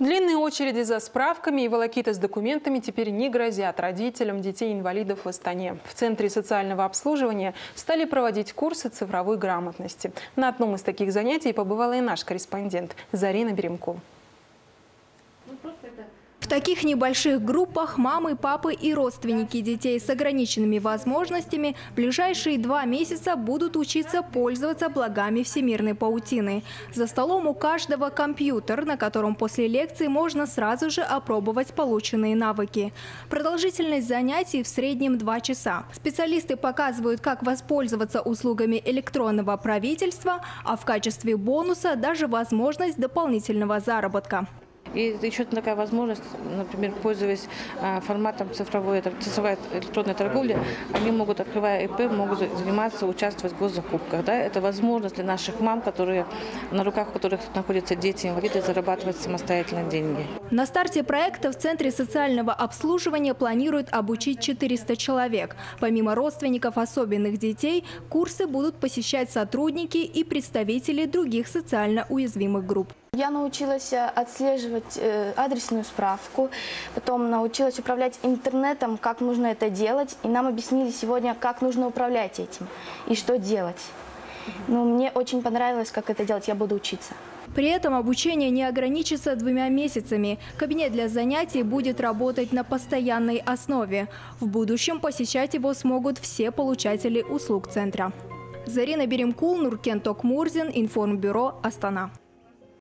Длинные очереди за справками и волокиты с документами теперь не грозят родителям детей-инвалидов в Астане. В Центре социального обслуживания стали проводить курсы цифровой грамотности. На одном из таких занятий побывала и наш корреспондент Зарина Беремкова. В таких небольших группах мамы, папы и родственники детей с ограниченными возможностями в ближайшие два месяца будут учиться пользоваться благами всемирной паутины. За столом у каждого компьютер, на котором после лекции можно сразу же опробовать полученные навыки. Продолжительность занятий в среднем два часа. Специалисты показывают, как воспользоваться услугами электронного правительства, а в качестве бонуса даже возможность дополнительного заработка. И еще такая возможность, например, пользуясь а, форматом цифровой, цифровой электронной торговли, они могут, открывая ИП, могут заниматься, участвовать в госзакупках. Да? Это возможность для наших мам, которые, на руках которых находятся дети-инвалиды, зарабатывать самостоятельно деньги. На старте проекта в Центре социального обслуживания планируют обучить 400 человек. Помимо родственников особенных детей, курсы будут посещать сотрудники и представители других социально уязвимых групп. Я научилась э, отслеживать э, адресную справку, потом научилась управлять интернетом, как нужно это делать, и нам объяснили сегодня, как нужно управлять этим и что делать. Ну, мне очень понравилось, как это делать, я буду учиться. При этом обучение не ограничится двумя месяцами. Кабинет для занятий будет работать на постоянной основе. В будущем посещать его смогут все получатели услуг центра. Зарина Беремкул, Нуркен Токмурзин, Информбюро, Астана.